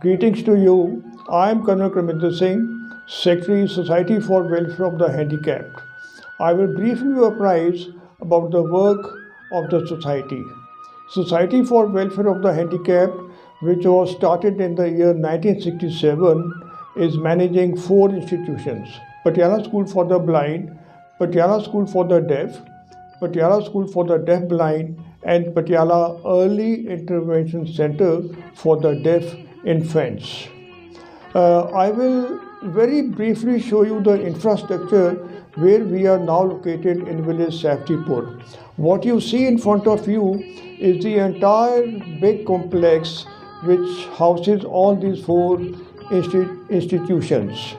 Greetings to you. I am Colonel Karminder Singh, Secretary, Society for Welfare of the Handicapped. I will briefly apprise about the work of the society. Society for Welfare of the Handicapped, which was started in the year 1967, is managing four institutions Patiala School for the Blind, Patiala School for the Deaf, Patiala School for the Deaf Blind, and Patiala Early Intervention Center for the Deaf Infants. Uh, I will very briefly show you the infrastructure where we are now located in village Saftipur. What you see in front of you is the entire big complex which houses all these four insti- institutions.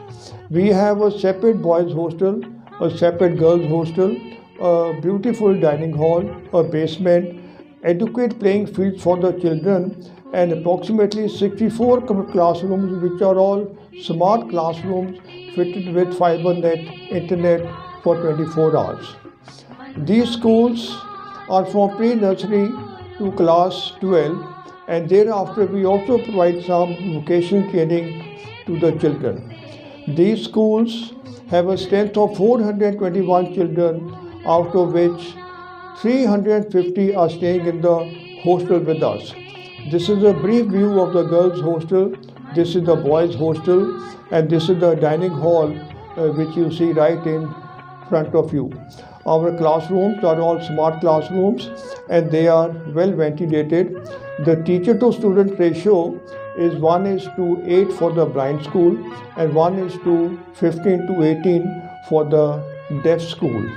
We have a separate boys hostel, a separate girls hostel, a beautiful dining hall, a basement, adequate playing fields for the children, and approximately 64 classrooms which are all smart classrooms fitted with fiber net internet for 24 hours. These schools are from pre-nursery to class 12 and thereafter we also provide some vocational training to the children. These schools have a strength of 421 children out of which 350 are staying in the hostel with us. This is a brief view of the girls' hostel. This is the boys' hostel, and this is the dining hall, uh, which you see right in front of you. Our classrooms are all smart classrooms and they are well ventilated. The teacher to student ratio is 1 is to 8 for the blind school and 1 is to 15 to 18 for the deaf school.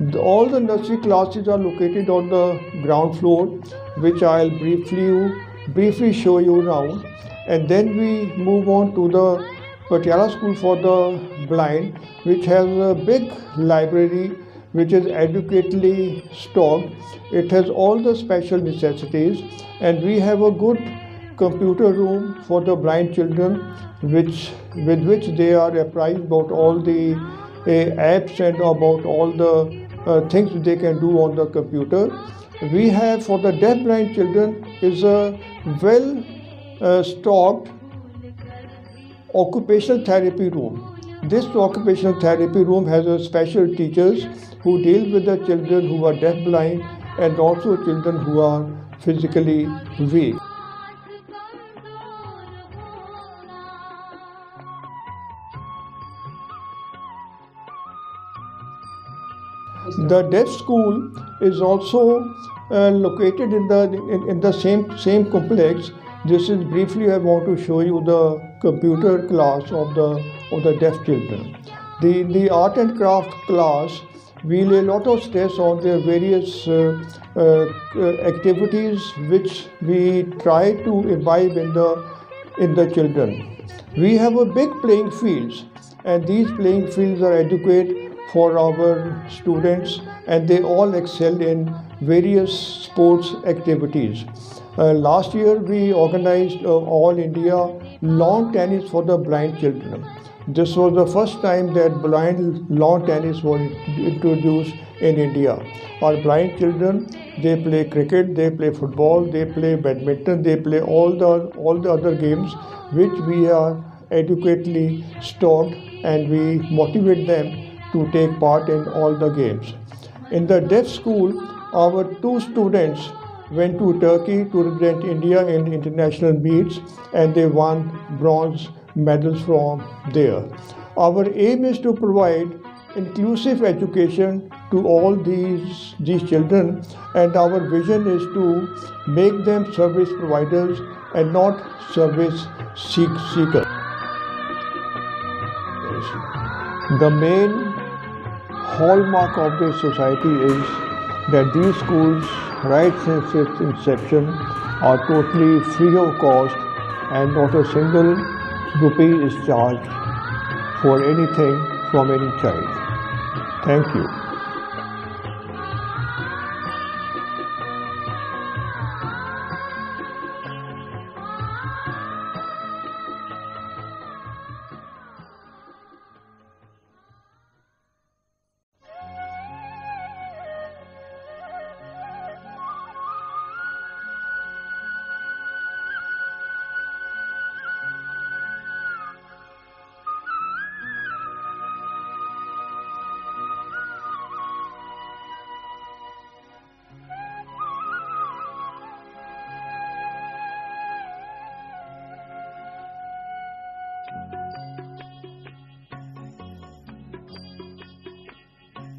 All the nursery classes are located on the ground floor, which I'll briefly briefly show you now. And then we move on to the Patiala School for the Blind, which has a big library which is adequately stocked. It has all the special necessities, and we have a good computer room for the blind children, which with which they are apprised about all the uh, apps and about all the things they can do on the computer. We have for the deafblind children is a well uh, stocked occupational therapy room. This occupational therapy room has a special teachers who deal with the children who are deafblind and also children who are physically weak. The deaf school is also uh, located in the in, in the same same complex. This is briefly I want to show you the computer class of the of the deaf children. The the art and craft class we lay a lot of stress on the various uh, uh, activities which we try to imbibe in the in the children. We have a big playing fields and these playing fields are adequate for our students and they all excel in various sports activities. Uh, last year we organized uh, all India lawn tennis for the blind children. This was the first time that blind lawn tennis was introduced in India. Our blind children, they play cricket, they play football, they play badminton, they play all the all the other games which we are adequately stocked and we motivate them to take part in all the games. In the deaf school, our two students went to Turkey to represent India in international meets and they won bronze medals from there. Our aim is to provide inclusive education to all these, these children and our vision is to make them service providers and not service seek seekers. The main hallmark of this society is that these schools, right since its inception, are totally free of cost and not a single rupee is charged for anything from any child. Thank you.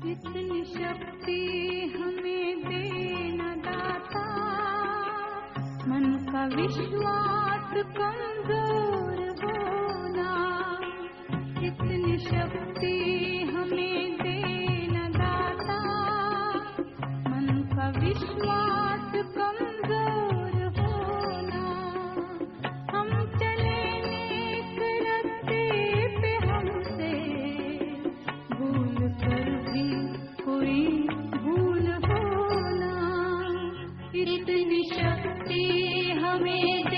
इतनी शक्ति हमें देना दाता। मन का विश्वास कमजोर होना। इतनी शक्ति हमें देना दाता। मन का विश्वास हमें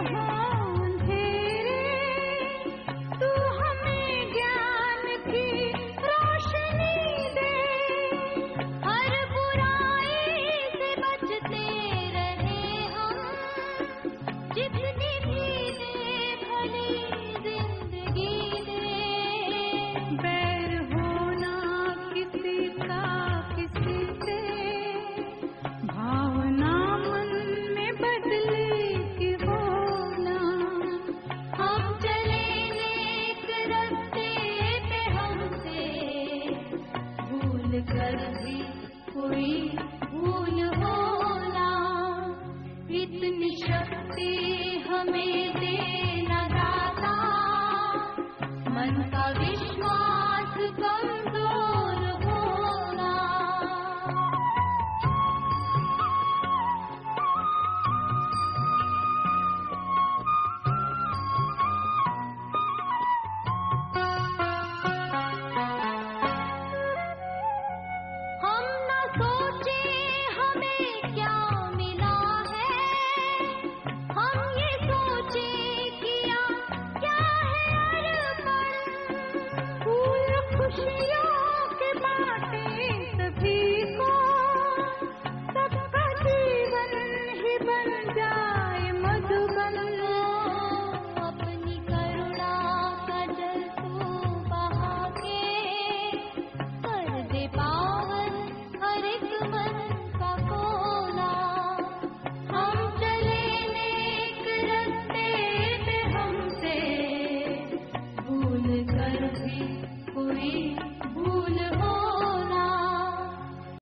Mm-hmm. मास्तु